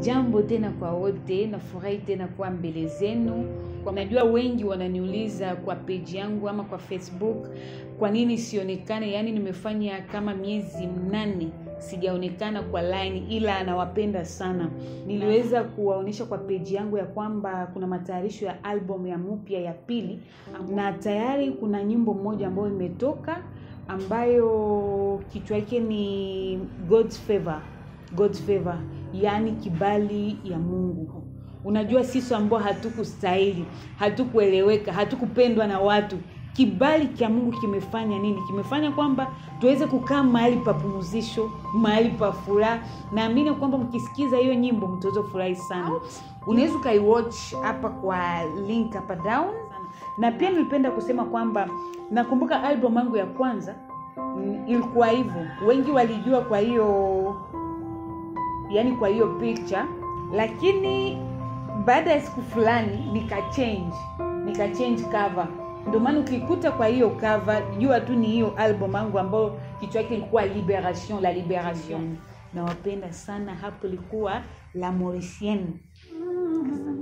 Jambo tena kwa wote, nafurahi tena kuwa mbele zenu. Kwa najua wengi wananiuliza kwa peji yangu ama kwa Facebook, kwa nini sionekane? Yaani nimefanya kama miezi mnane sijaonekana kwa line, ila anawapenda sana. Niliweza kuwaonyesha kwa peji yangu ya kwamba kuna matayarisho ya album ya mpya ya pili, na tayari kuna nyimbo moja ambayo imetoka ambayo kichwa yake ni God's Favor. God's favor, yaani kibali ya Mungu. Unajua sisi ambao hatukustahili, hatukueleweka, hatukupendwa na watu, kibali cha Mungu kimefanya nini? Kimefanya kwamba tuweze kukaa mahali pa pumzisho, mahali pa furaha. Naamini kwamba mkisikiza hiyo nyimbo mtaweza kufurahi sana. Unaweza ukaiwatch hapa kwa link hapa down. Na pia nilipenda kusema kwamba nakumbuka album yangu ya kwanza mm, ilikuwa hivyo, wengi walijua kwa hiyo yani kwa hiyo picha lakini baada ya siku fulani nika change nika change cover. Ndio maana ukikuta kwa hiyo cover, jua tu ni hiyo album yangu ambayo kichwa yake ilikuwa Liberation, la Liberation. mm-hmm. Nawapenda sana, hapo ilikuwa la Mauricienne. Moyo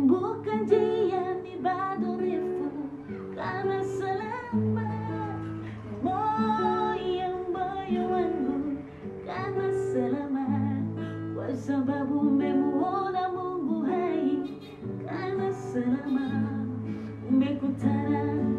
Bukan dia di badu rifu Karena selama Moyang-moyanganmu Karena selama Kwa sababu memuona mungu hai Karena selama Umekutana